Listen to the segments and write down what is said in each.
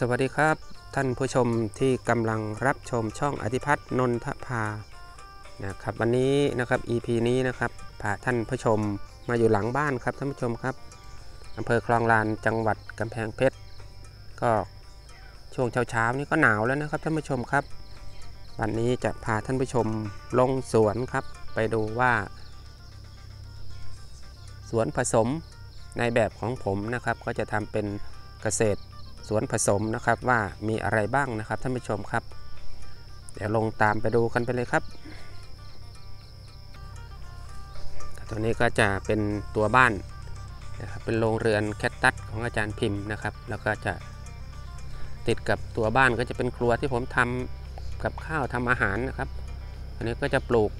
สวัสดีครับ ท่านผู้ชมที่กำลังรับชมช่องอธิพัฒน์นนทภานะครับวันนี้นะครับ EP นี้นะครับพาท่านผู้ชมมาอยู่หลังบ้านครับท่านผู้ชมครับอำเภอคลองลานจังหวัดกำแพงเพชรก็ช่วงเช้าๆนี้ก็หนาวแล้วนะครับท่านผู้ชมครับ วันนี้จะพาท่านผู้ชมลงสวนครับ ไปดูว่า สวนผสมในแบบของผมนะครับ ก็จะทำเป็นเกษตร สวนผสมนะครับว่ามีอะไรบ้างนะครับท่านผู้ชมครับ เดี๋ยวลงตามไปดูกันไปเลยครับ ตัวนี้ก็จะเป็นตัวบ้านนะครับเป็นโรงเรือนแคตตัสของอาจารย์พิมพ์นะครับ แล้วก็จะติดกับตัวบ้านก็จะเป็นครัวที่ผมทำกับข้าวทำอาหารนะครับ อันนี้ก็จะปลูก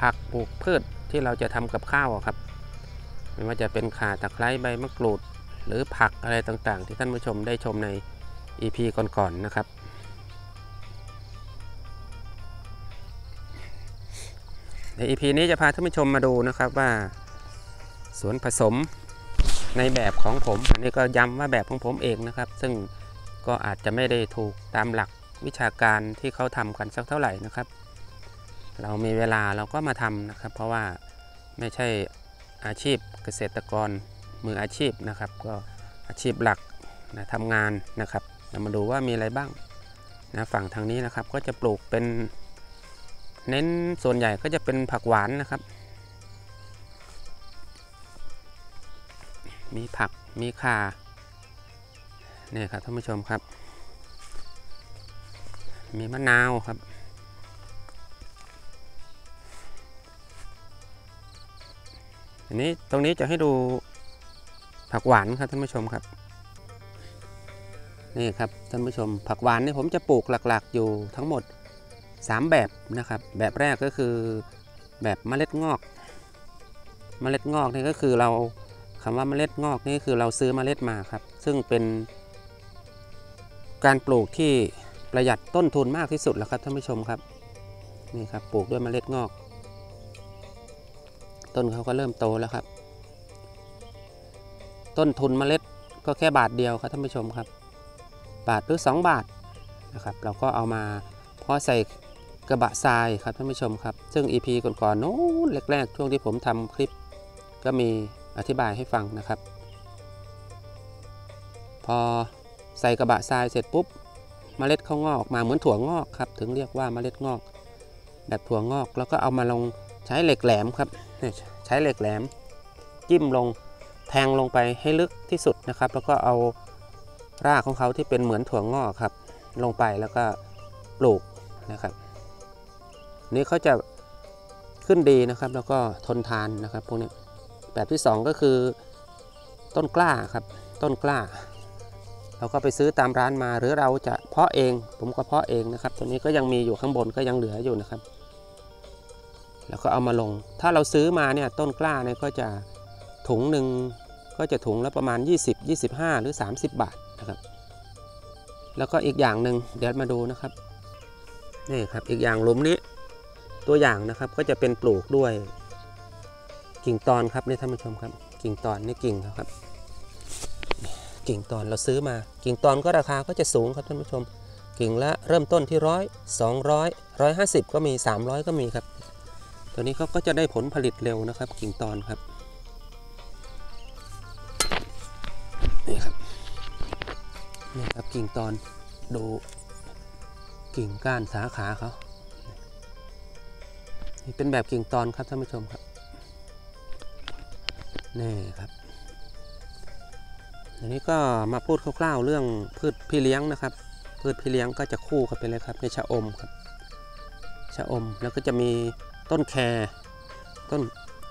ผักปลูกพืชที่เราจะทำกับข้าวครับ ไม่ว่าจะเป็นข่าตะไคร้ใบมะกรูด หรือผักอะไรต่างๆ ที่ท่านผู้ชมได้ชมใน EP ก่อนๆนะครับ ใน EP นี้จะพาท่านผู้ชมมาดูนะครับว่าสวนผสมในแบบของผม อันนี้ก็ย้ำว่าแบบของผมเองนะครับ ซึ่งก็อาจจะไม่ได้ถูกตามหลักวิชาการที่เขาทำกันสักเท่าไหร่นะครับ เรามีเวลาเราก็มาทำนะครับ เพราะว่าไม่ใช่อาชีพเกษตรกร มืออาชีพนะครับ ก็อาชีพหลักนะทำงานนะครับเรามาดูว่ามีอะไรบ้างนะฝั่งทางนี้นะครับก็จะปลูกเป็นเน้นส่วนใหญ่ก็จะเป็นผักหวานนะครับ มีผักมีข่าเนี่ยครับท่านผู้ชมครับ มีมะนาวครับ อันนี้ตรงนี้จะให้ดู ผักหวานครับท่านผู้ชมครับ นี่ครับท่านผู้ชม ผักหวานนี่ผมจะปลูกหลักๆ อยู่ทั้งหมด 3 แบบนะครับ แบบแรกก็คือแบบเมล็ดงอก เมล็ดงอกนี่ก็คือเราคำว่าเมล็ดงอกนี่คือเราซื้อเมล็ดมาครับ ซึ่งเป็น การปลูกที่ประหยัดต้นทุนมากที่สุดแล้วครับท่านผู้ชมครับนี่ครับปลูกด้วยเมล็ดงอก ต้นเขาก็เริ่มโตแล้วครับ ต้นทุนเมล็ดก็แค่บาทเดียวครับท่านผู้ชมครับ บาทหรือ 2 บาทนะครับเราก็เอามาเพาะใส่กระบะทรายครับท่านผู้ชมครับ ซึ่ง EP ก่อนๆโน้นแรกๆ ช่วงที่ผมทำคลิป ก็มีอธิบายให้ฟังนะครับ พอใส่กระบะทรายเสร็จปุ๊บเมล็ดเขางอกออกมาเหมือนถั่วงอกครับถึงเรียกว่าเมล็ดงอก แบบถั่วงอกแล้วก็เอามาลงใช้เหล็กแหลมครับใช้เหล็กแหลม จิ้มลง แทงลงไปให้ลึกที่สุดนะครับ แล้วก็เอารากของเขาที่เป็นเหมือนถั่วงอกครับ ลงไปแล้วก็ปลูกนะครับ นี่เขาจะขึ้นดีนะครับ แล้วก็ทนทานนะครับพวกนี้แบบที่ 2 ก็คือต้นกล้าครับ ต้นกล้า เราก็ไปซื้อตามร้านมาหรือเราจะเพาะเอง ผมก็เพาะเองนะครับ ตัวนี้ก็ยังมีอยู่ข้างบนก็ยังเหลืออยู่นะครับ แล้วก็เอามาลง ถ้าเราซื้อมาเนี่ยต้นกล้าเนี่ยก็จะ ถุงหนึ่งก็จะถุงละประมาณ 20 25 หรือ 30 บาทนะครับ แล้วก็อีกอย่างหนึ่งเดี๋ยวมาดูนะครับนี่ครับอีกอย่างหลุมนี้ตัวอย่างนะครับก็จะเป็นปลูกด้วยกิ่งตอนครับนี่ท่านผู้ชมครับ กิ่งตอนนี่กิ่งครับ กิ่งตอนเราซื้อมา กิ่งตอนก็ราคาก็จะสูงครับท่านผู้ชม กิ่งละเริ่มต้นที่ร้อยสองร้อยร้อยห้าสิบก็มี300ก็มีครับ ตัวนี้เขาก็จะได้ผลผลิตเร็วนะครับ กิ่งตอนครับ นี่ครับนี่ครับกิ่งตอนดูกิ่งก้านสาขาเขานี่เป็นแบบกิ่งตอนครับท่านผู้ชมครับนี่ครับอันนี้ก็มาพูดคร่าวๆเรื่องพืชพี่เลี้ยงนะครับ พืชพี่เลี้ยงก็จะคู่กันไปเลยครับในชะอมครับชะอมแล้วก็จะมีต้นแครต้น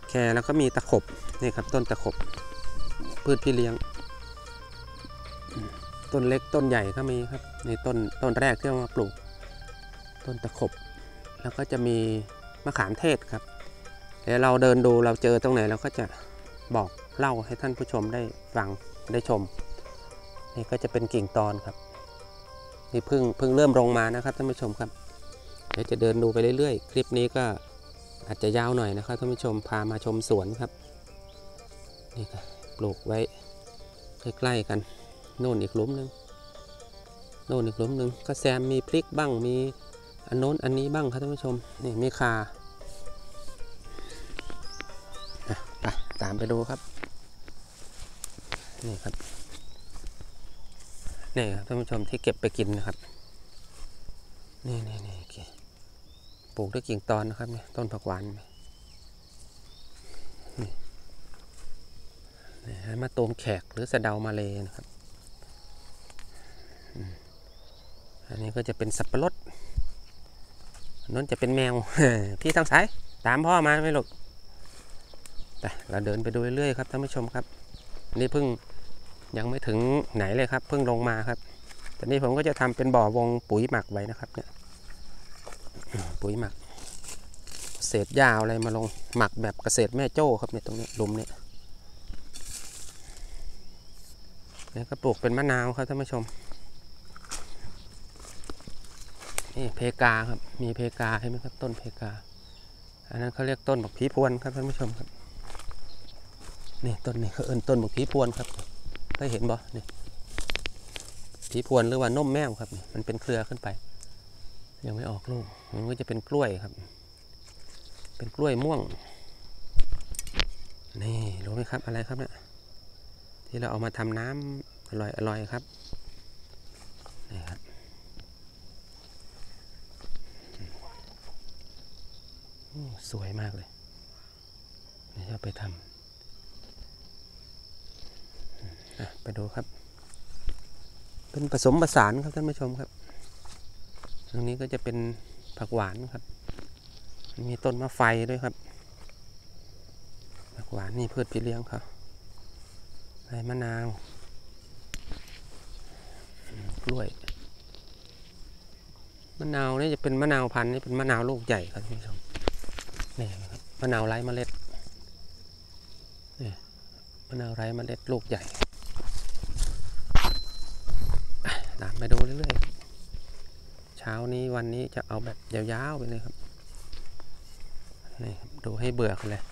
แครแล้วก็มีตะขบนี่ครับต้นตะขบพืชพี่เลี้ยง ต้นเล็กต้นใหญ่ก็มีครับในต้นต้นแรกที่เอามาปลูก ต้นตะขบ แล้วก็จะมีมะขามเทศครับเดี๋ยวเราเดินดูเราเจอตรงไหนเราก็จะบอกเล่าให้ท่านผู้ชมได้ฟังได้ชม นี่ก็จะเป็นกิ่งตอนครับนี่เพิ่งเพิ่งเริ่มลงมานะครับท่านผู้ชมครับ เดี๋ยวจะเดินดูไปเรื่อยๆ คลิปนี้ก็อาจจะยาวหน่อยนะครับท่านผู้ชมพามาชมสวนครับนี่ครับปลูกไว้ใกล้ๆกัน น่นอีกหลุมหนึ่งโน่นอีกหลุมหนึ่งก็แซมมีพริกบ้างมีอันโน้นอันนี้บ้างครับท่านผู้ชมนี่มีคาไปตามไปดูครับ นี่ครับนี่ครับท่านผู้ชมที่เก็บไปกินนะครับ นี่นี่นี่ปลูกด้วยกิ่งตอนนะครับเนี่ยต้นผักหวานนี่นี่มาตูมแขกหรือสะเดามาเลยนะครับอืม อันนี้ก็จะเป็นสับปะรดนนั้นจะเป็นแมว พี่ทางซ้าย ตามพ่อมาไม่หลูกแต่เราเดินไปดูเรื่อยๆครับท่านผู้ชมครับ นี่เพิ่งยังไม่ถึงไหนเลยครับ เพิ่งลงมาครับตอนนี้ผมก็จะทำเป็นบ่อวงปุ๋ยหมักไว้นะครับเนี่ยปุ๋ยหมัก เศษหญ้าอะไรมาลงหมักแบบเกษตรแม่โจ้ครับเนี่ยตรงนี้หลุมเนี่ยแล้วก็ปลูกเป็นมะนาวครับท่านผู้ชม นี่เพกาครับ มีเพกาใช่ไหมครับ ต้นเพกา อันนั้นเขาเรียกต้นบักผีพวนครับท่านผู้ชมครับ นี่ต้นนี้เขาเอิ้นต้นบักผีพวนครับเคยเห็นบ่นี่ผีพวนหรือว่าน่มแมวครับ มันเป็นเครือขึ้นไป ยังไม่ออกลูก มันก็จะเป็นกล้วยครับ เป็นกล้วยม่วง นี่รู้ไหมครับอะไรครับเนี่ย ที่เราเอามาทำน้ำอร่อยอร่อยครับ นี่ครับอืม สวยมากเลยนี่จะไปทำไปดูครับ เป็นผสมผสานครับท่านผู้ชมครับ ตรงนี้ก็จะเป็นผักหวานครับ มีต้นมะไฟด้วยครับ ผักหวานนี่พืชพี่เลี้ยงเขาไรมะนาวกล้วยมะนาวนี่จะเป็นมะนาวพันธุ์นี่เป็นมะนาวลูกใหญ่ครับท่านผู้ชม นี่นะครับมะนาวไร้เมล็ดนี่มะนาวไร้เมล็ดลูกใหญ่ตามไปดูเรื่อยๆเช้านี้วันนี้จะเอาแบบยาวๆไปเลยครับนี่ดูให้เบื่อกันเลย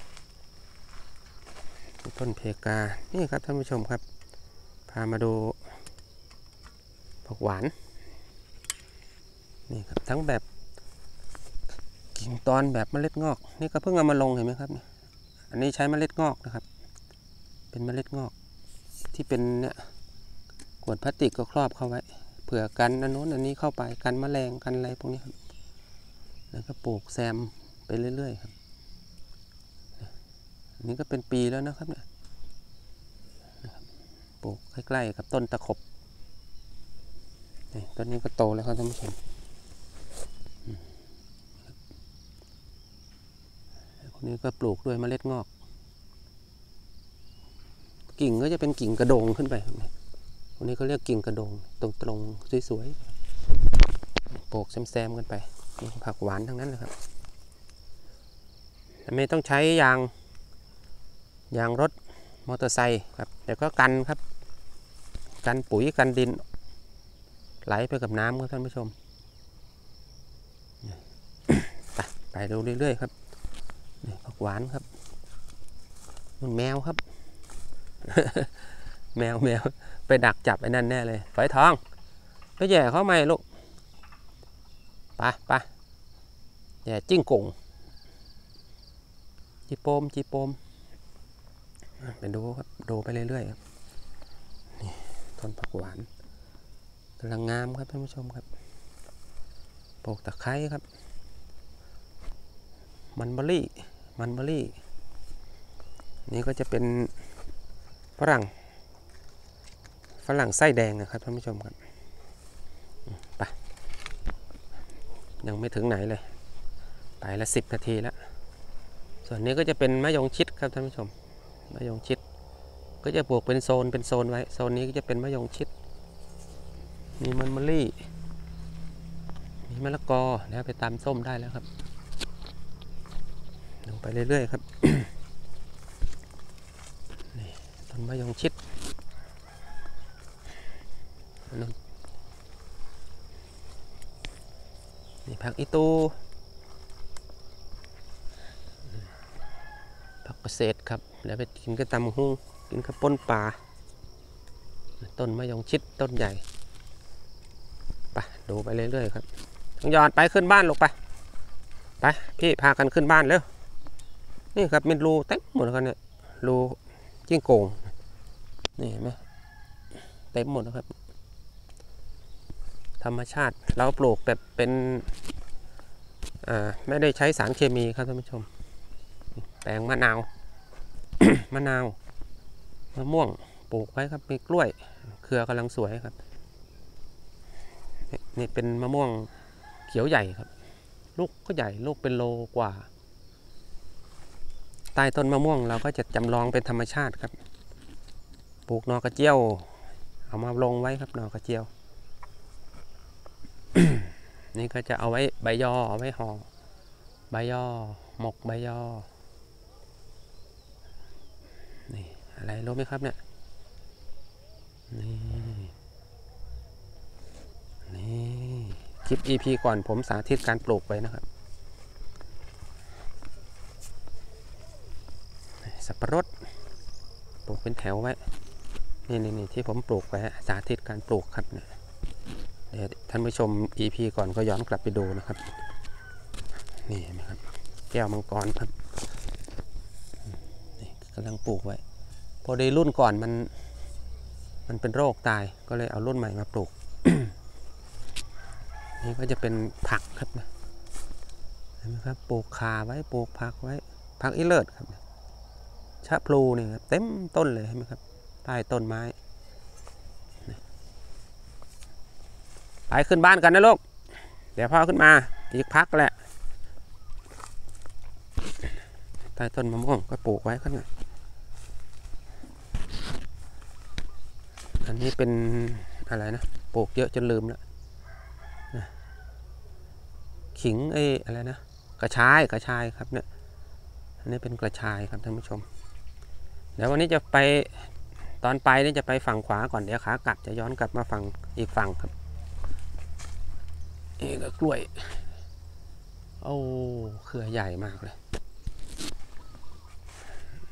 ต้นเพกา นี่ครับท่านผู้ชมครับ พามาดูผักหวาน นี่ครับทั้งแบบ กิ่งตอนแบบเมล็ดงอก นี่ก็เพิ่งเอามาลงเห็นไหมครับเนี่ยอันนี้ใช้เมล็ดงอกนะครับ เป็นเมล็ดงอก ที่เป็นเนี่ยขวดพลาสติกก็ครอบเข้าไว้ เผื่อกันอันโน้นอันนี้เข้าไปกันแมลงกันอะไรพวกนี้ครับแล้วก็ปลูกแซมไปเรื่อย ๆ ครับอันนี้ก็เป็นปีแล้วนะครับเนี่ยปลูกใกล้ๆกับต้นตะขบต้นนี้ก็โตแล้วครับท่านผู้ชมอืมแล้ วคนนี้ก็ปลูกด้วยเมล็ดงอก กิ่งก็จะเป็นกิ่งกระโดงขึ้นไปครับเนี่ยคนนี้เขาเรียกกิ่งกระโดงตรงๆสวยๆปลูกแซมๆกันไปผักหวานทั้งนั้นเลยครับไม่ต้องใช้ยางยางรถมอเตอร์ไซค์ครับแต่ก็กันครับ กันปุ๋ยกันดิน ไหลไปกับน้ำครับท่านผู้ชม ไปไปเรื่อยๆครับ กหวานครับมันแมวครับ แมวแมวไปดักจับไอ้นั่นแน่เลยฝอยทอง ไปแย่เขาไหมลูกปไปะแย่จิ้งกุ่งจีโปมจีโปมไปดูครับดูไปเรื่อยๆครับนี่ต้นผักหวานกำลังงามครับท่านผู้ชมครับปลูกตะไคร้ครับ มันเบอรี่ มันเบอรี่ นี่ก็จะเป็นฝรั่ง ฝรั่งไส้แดงนะครับท่านผู้ชมครับไปยังไม่ถึงไหนเลย ไปละสิบนาทีแล้ว ส่วนนี้ก็จะเป็นมะยงชิดครับท่านผู้ชมมะยงชิด ก็จะปลูกเป็นโซนเป็นโซนไว้ โซนนี้ก็จะเป็นมะยงชิด มีมันมะลี่ มีมะละกอนะไปตามส้มได้แล้วครับ ลงไปเรื่อยๆครับนี่ต้นมะยงชิดนู่นนี่ผักอีตูผักเกษตรครับแล้วไปกินกระตำหุ้งกินกระป้นปลาต้นมะยงชิดต้นใหญ่ไปดูไปเรื่อยๆครับต้องหยอดไปขึ้นบ้านลูกไปไปพี่พากันขึ้นบ้านเร็ว นี่ครับเป็นรูเต็มหมดแล้วครับเนี่ยรูจิ้งโกงนี่เห็นไหมเต็มหมดแล้วครับ ธรรมชาติเราปลูกแบบเป็นอ่าไม่ได้ใช้สารเคมีครับท่านผู้ชมแตงมะนาวมะนาวมะม่วงปลูกไว้ครับมีกล้วย เครือกำลังสวยครับ นี่นี่เป็นมะม่วงเขียวใหญ่ครับ ลูกก็ใหญ่ลูกเป็นโลกว่า ใต้ต้นมะม่วงเราก็จะจำลองเป็นธรรมชาติครับ ปลูกหนอกระเจียว เอามาลงไว้ครับหนอกระเจียว นี่ก็จะเอาไว้ใบยอเอาไว้ห่อใบยอหมกใบยอนี่อะไรรู้ไหมครับเนี่ยนี่นี่คลิป EP ก่อนผมสาธิตการปลูกไว้นะครับ สับปะรดปลูกเป็นแถวไว้นี่นี่นี่ที่ผมปลูกไว้สาธิตการปลูกครับเนี่ยเดี๋ยวท่านผู้ชม EP ก่อนก็ย้อนกลับไปดูนะครับ นี่เห็นไหมครับ แก้วมังกรครับนี่กำลังปลูกไว้ พอดีรุ่นก่อนมัน มันเป็นโรคตายก็เลยเอารุ่นใหม่มาปลูก นี่ก็จะเป็นผักครับนะเห็นไหมครับปลูกคาไว้ปลูกผักไว้ผักอีเลิศครับ ชะพลูนี่ครับเต็มต้นเลยเห็นไหมครับใต้ต้นไม้ไปขึ้นบ้านกันนะลูกเดี๋ยวพ่อขึ้นมาอีกพักแหละใต้ต้นมะม่วงก็ปลูกไว้ข้างในอันนี้เป็นอะไรนะปลูกเยอะจนลืมแล้วนะขิงไอ้อะไรนะกระชายกระชายครับเนี่ยอันนี้เป็นกระชายครับท่านผู้ชม เดี๋ยววันนี้จะไปตอนไปนี่จะไปฝั่งขวาก่อนเดี๋ยวขากลับจะย้อนกลับมาฝั่งอีกฝั่งครับนี่ก็กล้วย โอ้เครือใหญ่มากเลย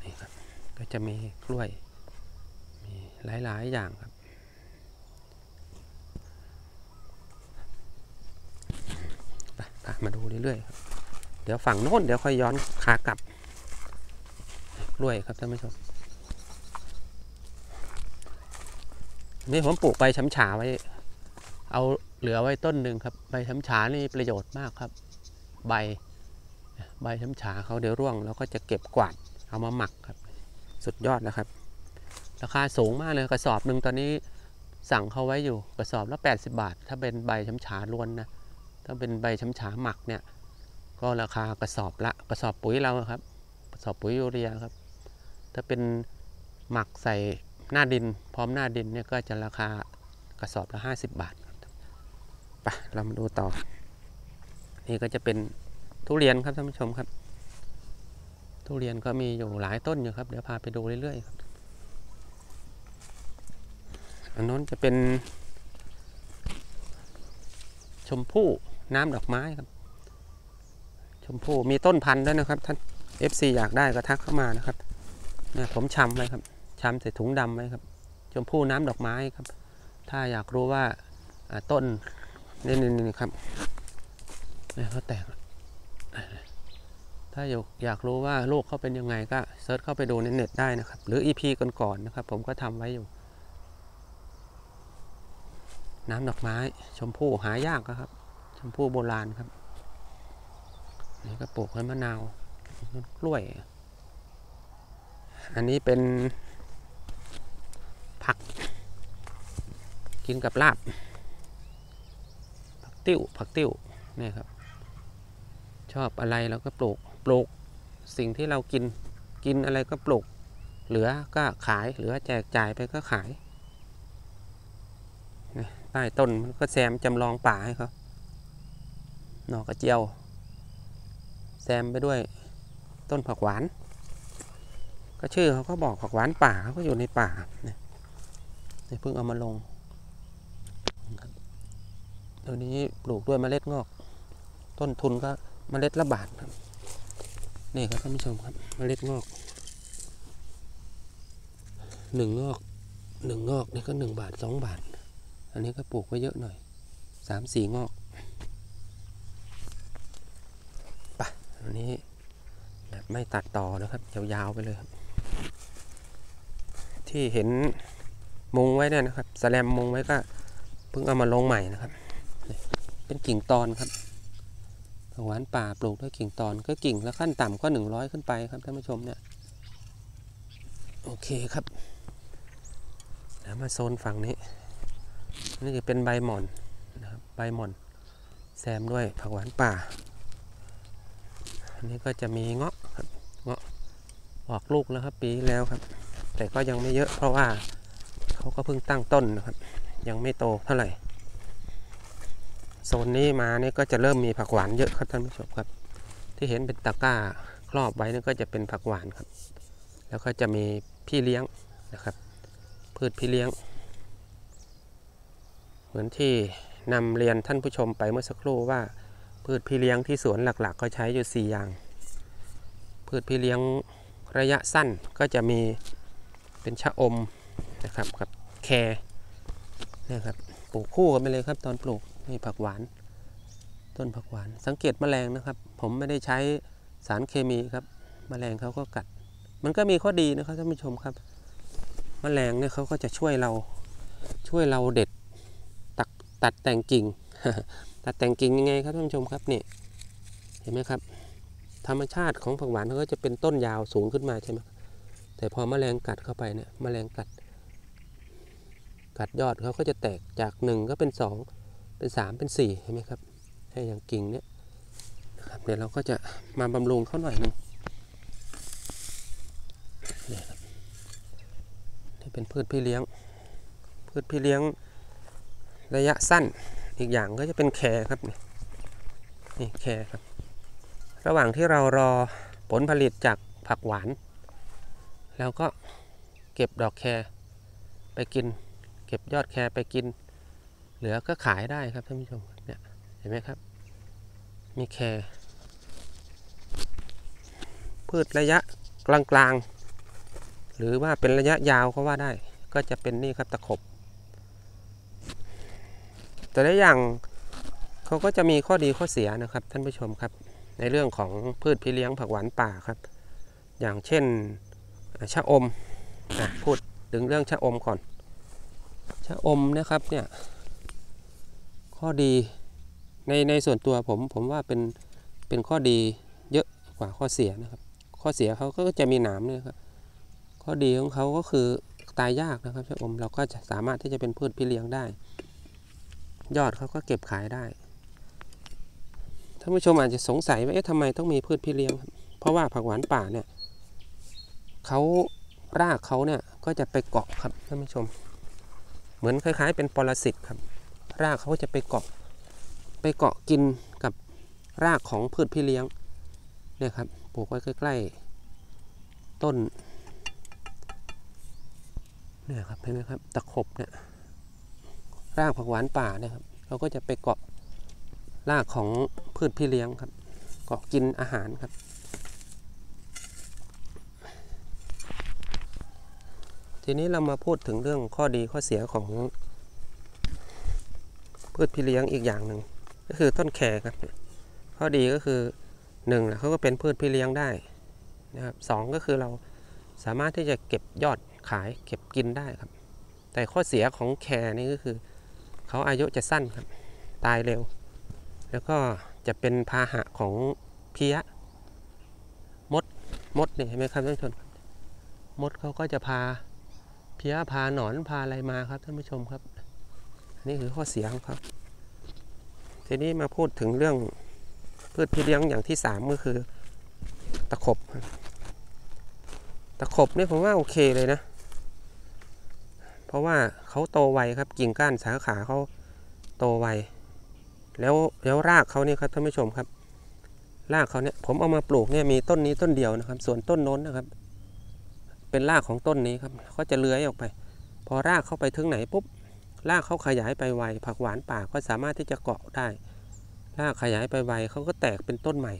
นี่ครับก็จะมีกล้วย มีหลาย ๆ อย่างครับไปไปมาดูเรื่อยๆครับเดี๋ยวฝั่งโน้นเดี๋ยวค่อยย้อนขากลับกล้วยครับท่านผู้ชม นี่ผมปลูกใบช้ำฉาไว้ เอาเหลือไว้ต้นหนึ่งครับ ใบช้ำฉานี่ประโยชน์มากครับ ใบ ใบช้ำฉาเขาเดี๋ยวร่วงเราก็จะเก็บกวาดเอามาหมักครับ สุดยอดนะครับ ราคาสูงมากเลยกระสอบหนึ่งตอนนี้สั่งเขาไว้อยู่กระสอบละ 80 บาท ถ้าเป็นใบช้ำฉาล้วนนะถ้าเป็นใบช้ำฉาหมักเนี่ย ก็ราคากระสอบละกระสอบปุ๋ยเราครับกระสอบปุ๋ยยูเรียครับ ถ้าเป็นหมักใส่ หน้าดินพร้อมหน้าดินเนี่ยก็จะราคากระสอบละ 50 บาทครับไปเรามาดูต่อ นี่ก็จะเป็นทุเรียนครับท่านผู้ชมครับ ทุเรียนก็มีอยู่หลายต้นอยู่ครับ เดี๋ยวพาไปดูเรื่อยๆครับอันนั้นจะเป็น ชมพู่น้ำดอกไม้ครับ ชมพู่มีต้นพันธุ์ด้วยนะครับ ท่าน FC อยากได้ก็ทักเข้ามานะครับเนี่ยผมชำไว้ครับ ชำใส่ถุงดำไว้ครับ ชมพู่น้ำดอกไม้ครับ ถ้าอยากรู้ว่าต้นนี่นี่นี่ครับเนี่ยเขาแตก ถ้าอยากอยากรู้ว่าลูกเขาเป็นยังไงก็เซิร์ชเข้าไปดูในเน็ตได้นะครับ หรือ EP ก่อนๆนะครับ ผมก็ทำไว้อยู่ น้ำดอกไม้ ชมพู่หายากครับ ชมพู่โบราณครับนี่ก็ปลูกไว้มะนาวกล้วย อันนี้เป็น ผัก กินกับลาบ ผักติ้ว ผักติ้วนี่ครับ ชอบอะไรเราก็ปลูก ปลูก สิ่งที่เรากิน กินอะไรก็ปลูก เหลือก็ขาย เหลือแจกจ่ายไปก็ขาย ใต้ต้นมันก็แซมจำลองป่าให้เขาหน่อกระเจียว แซมไปด้วยต้นผักหวาน ก็ชื่อเขาก็บอกผักหวานป่าเขาก็อยู่ในป่าเนี่ย เนี่ยเพิ่งเอามาลงครับเดี๋ยวนี้ปลูกด้วยเมล็ดงอก ต้นทุนก็เมล็ดละบาทครับนี่ครับท่านผู้ชมครับเมล็ดงอกหนึ่งงอกหนึ่งงอกนี่ก็หนึ่งบาทสองบาท อันนี้ก็ปลูกไว้เยอะหน่อยสามสี่งอกปะอันนี้แบบไม่ตัดต่อนะครับยาวๆไปเลยครับ ที่เห็น มุงไว้เนี่ยนะครับสแลมมุงไว้ก็เพิ่งเอามาลงใหม่นะครับ เป็นกิ่งตอนครับผักหวานป่าปลูกด้วยกิ่งตอนก็กิ่งแล้วขั้นต่ำก็หนึ่งร้อยขึ้นไปครับท่านผู้ชมเนี่ยโอเคครับ แล้วมาโซนฝั่งนี้ นี่จะเป็นใบหม่อนนะครับใบหม่อนแซมด้วยผักหวานป่าอันนี้ก็จะมีเงาะครับเงาะออกลูกแล้วครับปีแล้วครับ แต่ก็ยังไม่เยอะเพราะว่า เขาก็เพิ่งตั้งต้นนะครับ ยังไม่โตเท่าไหร่โซนนี้มานี่ก็จะเริ่มมีผักหวานเยอะครับท่านผู้ชมครับ ที่เห็นเป็นตะกร้าครอบไว้นี่ก็จะเป็นผักหวานครับ แล้วก็จะมีพี่เลี้ยงนะครับ พืชพี่เลี้ยง เหมือนที่นำเรียนท่านผู้ชมไปเมื่อสักครู่ว่า พืชพี่เลี้ยงที่สวนหลักๆ ก็ใช้อยู่ 4 อย่าง พืชพี่เลี้ยงระยะสั้นก็จะมีเป็นชะอม นะครับกับแคร์นะครับปลูกคู่กันไปเลยครับ ตอนปลูกนี่ผักหวาน ต้นผักหวาน สังเกตแมลงนะครับ ผมไม่ได้ใช้สารเคมีครับแมลงเขาก็กัด มันก็มีข้อดีนะครับท่านผู้ชมครับแมลงเนี่ยเขาก็จะช่วยเราช่วยเราเด็ดตัดตัดแต่งกิ่ง ตัดแต่งกิ่งยังไงครับท่านผู้ชมครับนี่เห็นไหมครับ ธรรมชาติของผักหวานเขาก็จะเป็นต้นยาวสูงขึ้นมาใช่ไหมแต่พอแมลงกัดเข้าไปเนี่ยแมลงกัด กัดยอดเขาก็จะแตกจากหนึ่งก็เป็นสองเป็นสามเป็นสี่เห็นไหมครับ ให้อย่างกิ่งเนี่ยนะครับเดี๋ยวเราก็จะมาบำรุงเขาหน่อยหนึงเนี่ยครับนี่เป็นพืชพี่เลี้ยง พืชพี่เลี้ยงระยะสั้นอีกอย่างก็จะเป็นแครครับนี่นี่แครครับ ระหว่างที่เรารอผลผลิตจากผักหวาน แล้วก็เก็บดอกแครไปกิน เก็บยอดแครไปกิน เหลือก็ขายได้ครับท่านผู้ชมเนี่ยเห็นไหมครับ มีแครพืชระยะกลางๆ หรือว่าเป็นระยะยาวก็ว่าได้ ก็จะเป็นนี่ครับตะขบ แต่ละอย่างเขาก็จะมีข้อดีข้อเสียนะครับ ท่านผู้ชมครับ ในเรื่องของพืชพี่เลี้ยงผักหวานป่าครับ อย่างเช่นชะอมอะพูดถึงเรื่องชะอมก่อน ชะอมนะครับเนี่ยข้อดีในในส่วนตัวผมผมว่าเป็นเป็นข้อดีเยอะกว่าข้อเสียนะครับ ข้อเสียเขาก็จะมีหนามเนี่ยครับข้อดีของเขาก็คือตายยากนะครับชะอมเราก็จะสามารถที่จะเป็นพืชพี่เลี้ยงได้ ยอดเขาก็เก็บขายได้ท่านผู้ชมอาจจะสงสัยว่าเอ๊ะทำไมต้องมีพืชพี่เลี้ยง เพราะว่าผักหวานป่าเนี่ยเขารากเขาเนี่ยก็จะไปเกาะครับท่านผู้ชม เหมือนคล้าย ๆ เป็นปรสิตครับ รากเขาก็จะไปเกาะไปเกาะกินกับรากของพืชพี่เลี้ยงเนี่ยครับปลูกไว้ใกล้ ๆ ต้นเนี่ยครับเห็นไหมครับตะขบเนี่ยรากผักหวานป่าเนี่ยครับเขาก็จะไปเกาะรากของพืชพี่เลี้ยงครับ เกาะกินอาหารครับ ทีนี้เรามาพูดถึงเรื่องข้อดีข้อเสียของ พืชพี่เลี้ยงอีกอย่างหนึ่งก็คือต้นแครครับ ข้อดีก็คือหนึ่งเขาก็เป็นพืชพี่เลี้ยงได้นะครับสองก็คือเราสามารถที่จะเก็บยอดขายเก็บกินได้ครับ แต่ข้อเสียของแครนี่ก็คือ เขาอายุจะสั้นครับ ตายเร็ว แล้วก็จะเป็นพาหะของเพี้ยมดมดเนี่ยเห็นไหมครับท่านผู้ชมมดเขาก็จะพา เพี้ยพาหนอนพาอะไรมาครับท่านผู้ชมครับนนี้คือข้อเสียของเขาทีนี้มาพูดถึงเรื่องพืชพี่เลี้ยงอย่างที่สามก็คือ ตะขบ ตะขบเนี่ยผมว่าโอเคเลยนะ เพราะว่าเขาโตไวครับกิ่งก้านสาขาเขาโตไวแล้วแล้วรากเขาเนี่ยครับท่านผู้ชมครับ รากเขาเนี่ยผมเอามาปลูกเนี่ยมีต้นนี้ต้นเดียวนะครับ ส่วนต้นโน้นนะครับ เป็นรากของต้นนี้ครับเขาจะเลื้อยออกไป พอรากเข้าไปถึงไหนปุ๊บรากเขาขยายไปไวผักหวานป่าก็สามารถที่จะเกาะได้รากขยายไปไวเขาก็แตกเป็นต้นใหม่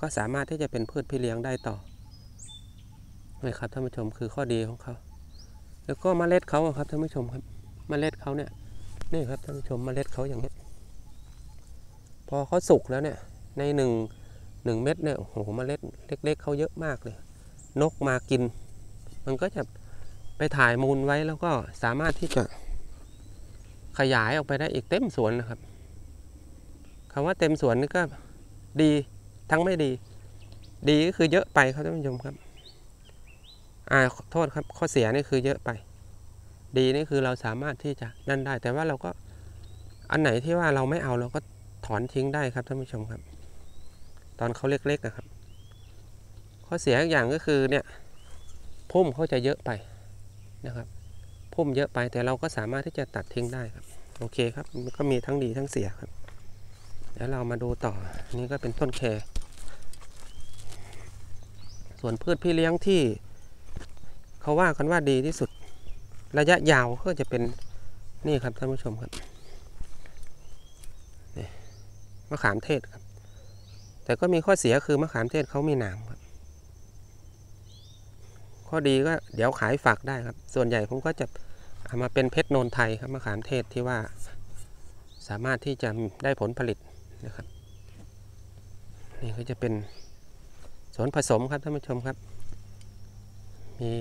ก็สามารถที่จะเป็นพืชพี่เลี้ยงได้ต่อนี่ครับท่านผู้ชมคือข้อดีของเขา แล้วก็เมล็ดเขาครับท่านผู้ชมครับเมล็ดเขาเนี่ยนี่ครับท่านผู้ชมเมล็ดเขาอย่างนี้พอเขาสุกแล้วเนี่ยในหนึ่งหนึ่งเม็ดเนี่ยโอ้โหเมล็ดเล็ก ๆเขาเยอะมากเลย นกมากิน มันก็จะไปถ่ายมูลไว้แล้วก็สามารถที่จะขยายออกไปได้อีกเต็มสวนนะครับคำว่าเต็มสวนนี่ก็ดีทั้งไม่ดี ดีก็คือเยอะไปครับท่านผู้ชมครับ อ่าขอโทษครับข้อเสียนี่คือเยอะไป ดีนี่คือเราสามารถที่จะนั่นได้ แต่ว่าเราก็อันไหนที่ว่าเราไม่เอาเราก็ถอนทิ้งได้ครับท่านผู้ชมครับ ตอนเขาเล็กๆนะครับ ข้อเสียอีกอย่างก็คือเนี่ย พุ่มเขาจะเยอะไปนะครับ พุ่มเยอะไปแต่เราก็สามารถที่จะตัดทิ้งได้ครับ โอเคครับมันก็มีทั้งดีทั้งเสียครับ เดี๋ยวเรามาดูต่อนี่ก็เป็นต้นแครส่วนพืชพี่เลี้ยงที่ เขาว่ากันว่าดีที่สุด ระยะยาวก็จะเป็นนี่ครับท่านผู้ชมครับมะขามเทศครับ แต่ก็มีข้อเสียคือมะขามเทศเขามีหนามครับ ข้อดีก็เดี๋ยวขายฝากได้ครับ ส่วนใหญ่ผมก็จะเอามาเป็นเพชรโนนไทยครับมะขามเทศที่ว่าสามารถที่จะได้ผลผลิตนะครับ นี่ก็จะเป็นสวนผสมครับท่านผู้ชมครับ มี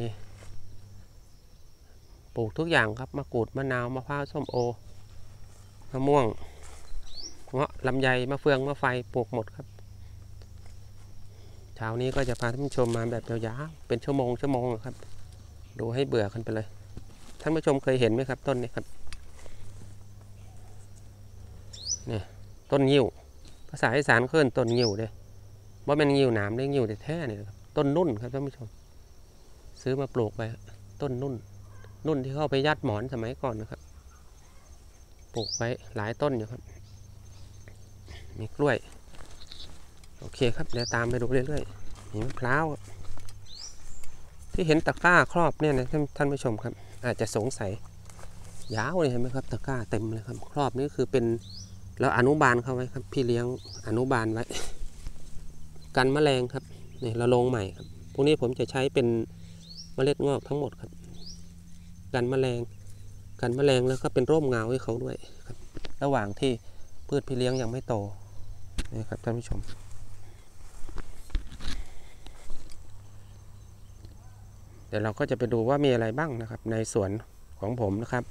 ปลูกทุกอย่างครับมะกรูดมะนาวมะพร้าวส้มโอมะม่วงเงาะลำไยมะเฟืองมะไฟปลูกหมดครับ ช้านี้ก็จะพาท่านผู้ชมมาแบบยาวๆเป็นชั่วโมงชั่วโมงครับ ดูให้เบื่อกันไปเลย ท่านผู้ชมเคยเห็นไหมครับ ต้นนี้ครับนี่ต้นงิ้วภาษาอีสานเคลื่อนต้นงิ้วเด้ว่าเป็นงิ้วหนามได้งิ้วแต่แท้นี่ครับต้นนุ่นครับท่านผู้ชม ซื้อมาปลูกไปต้นนุ่น นุ่นที่เข้าไปยัดหมอนสมัยก่อนนะครับปลูกไว้หลายต้นอยู่ครับ มีกล้วย โอเคครับเดี๋ยวตามไปดูเรื่อยๆมีมะพร้าวที่เห็นตะกร้าครอบเนี่ยนะท่านท่านผู้ชมครับ อาจจะสงสัยยาวเลยเห็นไหมครับตะกร้าเต็มเลยครับ ครอบนี่คือเป็นเราอนุบาลเขาไว้ครับ พี่เลี้ยงอนุบาลไว้ กันแมลงครับเนี่ยเราลงใหม่ครับพวกนี้ผมจะใช้เป็นเมล็ดงอกทั้งหมดครับ กันแมลง กันแมลงแล้วก็เป็นร่มเงาให้เขาด้วยครับ ระหว่างที่พืชพี่เลี้ยงยังไม่โตนี่ครับท่านผู้ชม ดี๋ยวเราก็จะไปดูว่ามีอะไรบ้างนะครับ ในสวนของผมนะครับ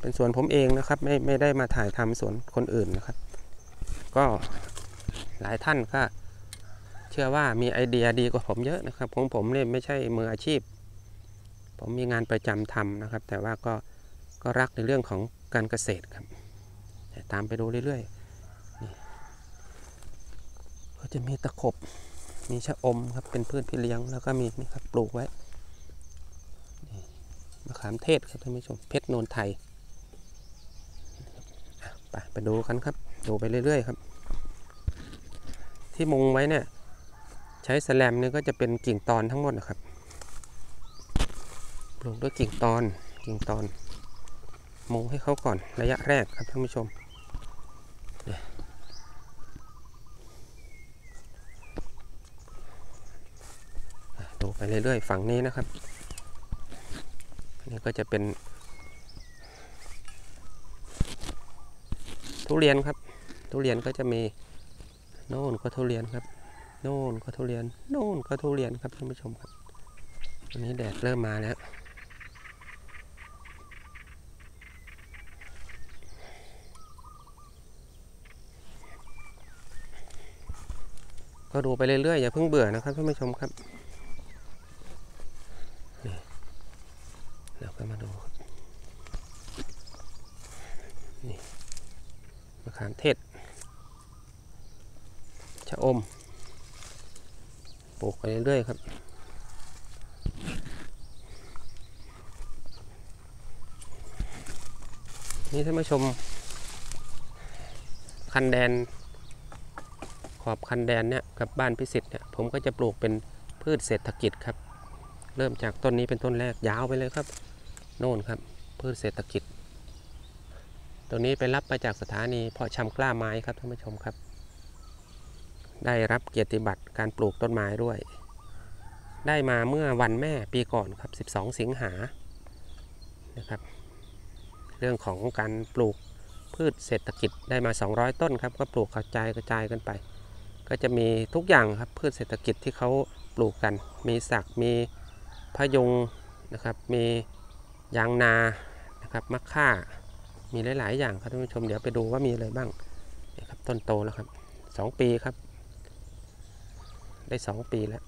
เป็นสวนผมเองนะครับ ไม่ไม่ได้มาถ่ายทำสวนคนอื่นนะครับ ก็หลายท่านก็เชื่อว่ามีไอเดียดีกว่าผมเยอะนะครับของผมเนี่ยไม่ใช่มืออาชีพ ผมมีงานประจำทำนะครับ แต่ว่าก็ก็รักในเรื่องของการเกษตรครับตามไปดูเรื่อยๆก็จะมีตะขบ มีชะอมครับเป็นพืชพี่เลี้ยงแล้วก็มีนี่ครับปลูกไว้มะขามเทศครับท่านผู้ชมเพชรโนนไทยไปไปดูกันครับ ดูไปเรื่อยๆครับ ที่มุงไว้เนี่ยใช้แสแลมเนี่ยก็จะเป็นกิ่งตอนทั้งหมดนะครับปลูกด้วยกิ่งตอนกิ่งตอนมุงให้เขาก่อนระยะแรกครับท่านผู้ชมเนี่ยอะ ดูไปเรื่อยๆฝั่งนี้นะครับนนี้ก็จะเป็น ทุเรียนครับ ทุเรียนก็จะมีโน่นก็ทุเรียนครับโน่นก็ทุเรียนโน่นก็ทุเรียนครับท่านผู้ชมครับวันนี้แดดเริ่มมาแล้วก็ดูไปเรื่อยๆอย่าเพิ่งเบื่อนะครับท่านผู้ชมครับนี่เราก็มาดูครับนี่มะขามเทศ ชะอม ปลูกไปเรื่อยๆครับ นี่ท่านผู้ชม คันแดน ขอบคันแดนเนี่ยกับบ้านพิสิทธิ์เนี่ยผมก็จะปลูกเป็นพืชเศรษฐกิจครับ เริ่มจากต้นนี้เป็นต้นแรกยาวไปเลยครับ โน่นครับ พืชเศรษฐกิจ ตัวนี้ไปรับมาจากสถานีเพาะชำกล้าไม้ครับท่านผู้ชมครับ ได้รับเกียรติบัตรการปลูกต้นไม้ด้วย ได้มาเมื่อวันแม่ปีก่อนครับ 12 สิงหานะครับ เรื่องของการปลูกพืชเศรษฐกิจได้มา 200 ต้นครับ ก็ปลูกกระจายกระจายกันไป ก็จะมีทุกอย่างครับพืชเศรษฐกิจที่เขาปลูกกัน มีสักมีพะยุงนะครับ มียางนานะครับมะข่า มีหลาย ๆ อย่างครับท่านผู้ชมเดี๋ยวไปดูว่ามีอะไรบ้างนี่ครับต้นโตแล้วครับสองปีครับ ได้สองปีแล้ว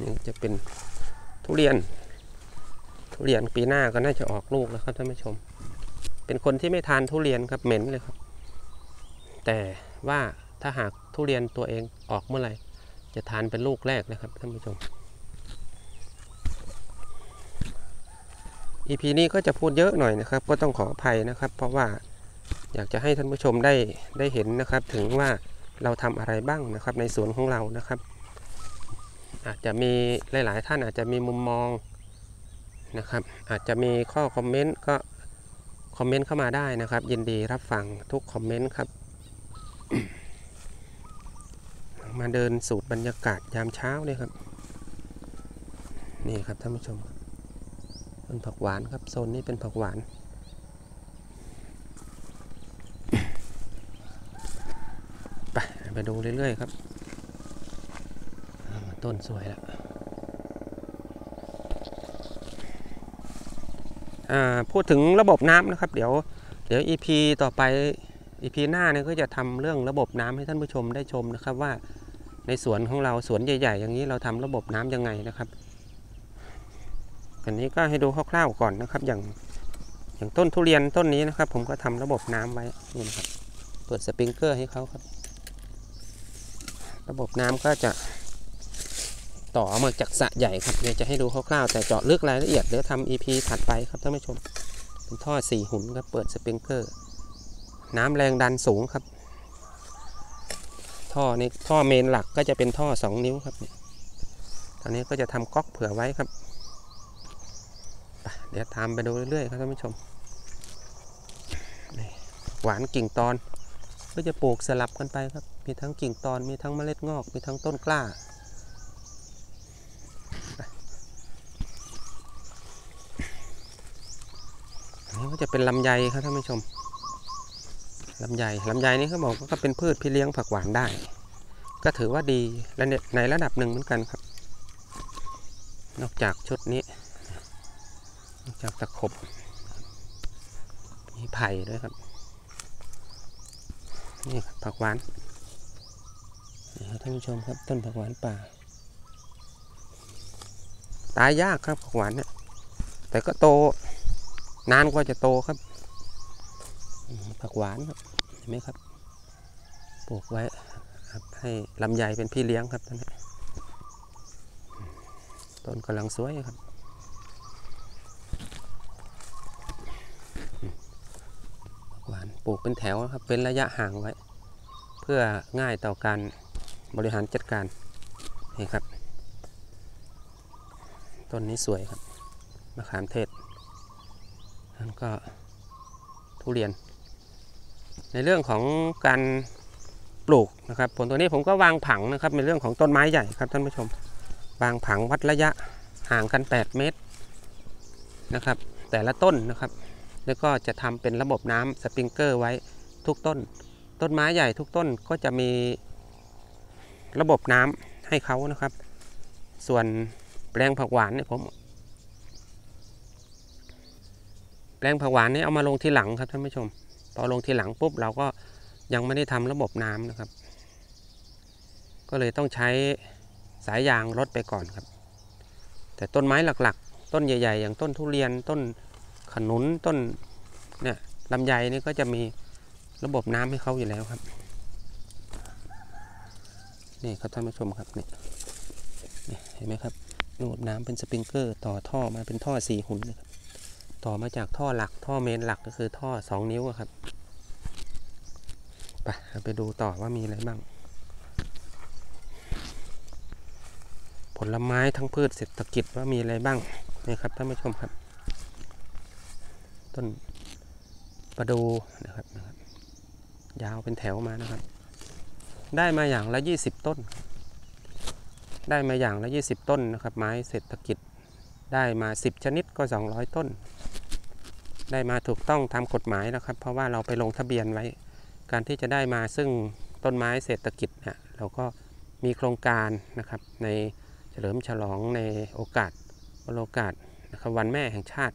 นี่จะเป็นทุเรียน ทุเรียนปีหน้าก็น่าจะออกลูกแล้วครับท่านผู้ชม เป็นคนที่ไม่ทานทุเรียนครับเหม็นเลยครับ แต่ว่าถ้าหากทุเรียนตัวเองออกเมื่อไหร่จะทานเป็นลูกแรกนะครับท่านผู้ชม EP นี้ก็จะพูดเยอะหน่อยนะครับ ก็ต้องขออภัยนะครับ เพราะว่าอยากจะให้ท่านผู้ชมได้ได้เห็นนะครับ ถึงว่าเราทำอะไรบ้างนะครับ ในสวนของเรานะครับ อาจจะมีหลาย ๆ ท่านอาจจะมีมุมมองนะครับ อาจจะมีข้อคอมเมนต์ก็คอมเมนต์เข้ามาได้นะครับ ยินดีรับฟังทุกคอมเมนต์ครับมาเดินสูตรบรรยากาศยามเช้าเลยครับ นี่ครับท่านผู้ชม เป็นผักหวานครับโซนนี้เป็นผักหวานไปไปดูเรื่อยๆครับ ต้นสวยแล้วอ่าพูดถึงระบบน้ำนะครับ เดี๋ยวเดี๋ยว EP ต่อไป EP หน้าเนี่ยก็จะทำเรื่องระบบน้ำให้ท่านผู้ชมได้ชมนะครับว่าในสวนของเราสวนใหญ่ ๆ อย่างนี้เราทำระบบน้ำยังไงนะครับ อันนี้ก็ให้ดูคร่าวๆก่อนนะครับ อย่างอย่างต้นทุเรียนต้นนี้นะครับ ผมก็ทำระบบน้ำไว้นี่นะครับเปิดสปริงเกอร์ให้เขาครับ ระบบน้ำก็จะต่อมาจากสระใหญ่ครับเดี๋ยวจะให้ดูคร่าวๆแต่เจาะลึกรายละเอียดเดี๋ยวทำ EP ถัดไปครับท่านผู้ชมเป็นท่อสี่หุ่นครับเปิดสปริงเกอร์น้ำแรงดันสูงครับ ท่อนี้ท่อเมนหลักก็จะเป็นท่อ 2 นิ้วครับตอนนี้ก็จะทำก๊อกเผื่อไว้ครับ เดี๋ยวทำไปดูเรื่อยๆครับท่านผู้ชมหวานกิ่งตอน ก็จะปลูกสลับกันไปครับ มีทั้งกิ่งตอนมีทั้งเมล็ดงอก มีทั้งต้นกล้า อันนี้ก็จะเป็นลำไยครับท่านผู้ชมลำไยลำไยนี่เขาบอกว่าก็เป็นพืชพี่เลี้ยงผักหวานได้ ก็ถือว่าดีและในระดับหนึ่งเหมือนกันครับ นอกจากชุดนี้ จากตะขบมีไผ่ด้วยครับ นี่ครับผักหวานนี่ครับท่านผู้ชมครับต้นผักหวานป่า ตายยากครับผักหวานเนี่ยแต่ก็โตนานกว่าจะโตครับ ผักหวานครับเห็นไหมครับปลูกไว้ครับให้ลำไยเป็นพี่เลี้ยงครับท่านนี้ต้นกำลังสวยครับ หวานป ลูกเป็นแถวครับเป็นระยะห่างไว้ เพื่อง่ายต่อการบริหารจัดการนี่ครับ ต้นนี้สวยครับมะขามเทศแล้วก็ทุเรียน ในเรื่องของการปลูกนะครับผลตัวนี้ผมก็วางผังนะครับในเรื่องของต้นไม้ใหญ่ครับท่านผู้ชม วางผังวัดระยะห่างกัน 8 เมตรนะครับ แต่ละต้นนะครับ แล้วก็จะทำเป็นระบบน้ำสปริงเกอร์ไว้ทุกต้น ต้นไม้ใหญ่ทุกต้นก็จะมีระบบน้ำให้เขานะครับ ส่วนแปลงผักหวานเนี่ยผมแปลงผักหวานนี่เอามาลงทีหลังครับท่านผู้ชม พอลงทีหลังปุ๊บเราก็ยังไม่ได้ทำระบบน้ำนะครับ ก็เลยต้องใช้สายยางรดไปก่อนครับ แต่ต้นไม้หลักๆ ต้นใหญ่ ๆ อย่างต้นทุเรียนต้น ขนุนต้นเนี่ยลำไยนี่ก็จะมีระบบน้ำให้เขาอยู่แล้วครับ นี่ครับท่านผู้ชมครับนี่เห็นไหมครับระบบน้ำเป็นสปริงเกอร์ ต่อท่อมาเป็นท่อสี่หุ่นนะครับต่อมาจากท่อหลักท่อเมนหลักก็คือท่อสองนิ้วครับไปไปดูต่อว่ามีอะไรบ้าง ผลไม้ทั้งพืชเศรษฐกิจว่ามีอะไรบ้างนี่ครับท่านผู้ชมครับ ต้นประดูนะครับ ยาวเป็นแถวมานะครับ ได้มาอย่างละ 20 ต้น ได้มาอย่างละ 20 ต้นนะครับ ไม้เศรษฐกิจได้มา 10 ชนิดก็ 200 ต้น ได้มาถูกต้องตามกฎหมายแล้วครับ เพราะว่าเราไปลงทะเบียนไว้ การที่จะได้มาซึ่งต้นไม้เศรษฐกิจเนี่ยเราก็มีโครงการนะครับในเฉลิมฉลองในโอกาสวันโอกาสนะครับวันแม่แห่งชาติ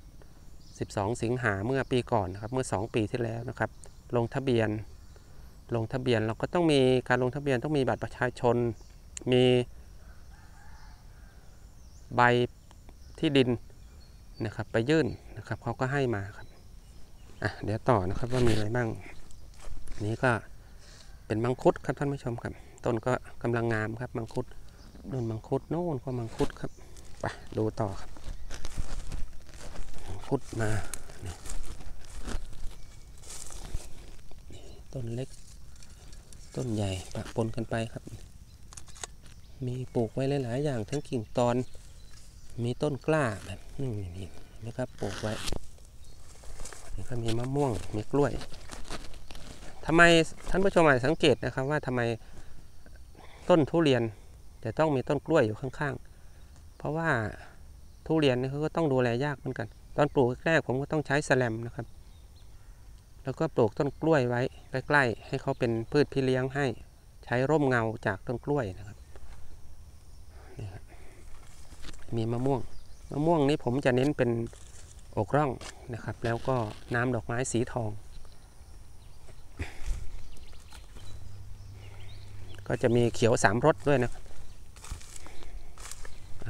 12 สิงหาเมื่อปีก่อนนะครับเมื่อ 2 ปีที่แล้วนะครับ ลงทะเบียน ลงทะเบียนเราก็ต้องมีการลงทะเบียนต้องมีบัตรประชาชน มีใบที่ดินนะครับไปยื่นนะครับเขาก็ให้มาครับอะเดี๋ยวต่อนะครับว่ามีอะไรบ้างนี้ก็เป็นมังคุดครับท่านผู้ชมครับ ต้นก็กำลังงามครับมังคุดนู่นมังคุดโน่นก็มังคุดครับไปดูต่อครับ คุดมา ต้นเล็ก ต้นใหญ่ปะปนกันไปครับ มีปลูกไว้หลาย ๆ อย่างทั้งกิ่งตอน มีต้นกล้าแบบนี่นี่นะครับปลูกไว้แล้วก็มีมะม่วง มีกล้วยทำไมท่านผู้ชมอาจสังเกตนะครับว่าทำไมต้นทุเรียนจะต้องมีต้นกล้วยอยู่ข้าง ๆ เพราะว่าทุเรียนนี่เขาก็ต้องดูแลยากเหมือนกัน ตอนปลูกแรกผมก็ต้องใช้แสลมนะครับ แล้วก็ปลูกต้นกล้วยไว้ใกล้ๆให้เขาเป็นพืชพี่เลี้ยงให้ ใช้ร่มเงาจากต้นกล้วยนะครับนี่ครับมีมะม่วง มะม่วงนี้ผมจะเน้นเป็นอกร่องนะครับ แล้วก็น้ำดอกไม้สีทอง ก็จะมีเขียวสามรสด้วยนะครับ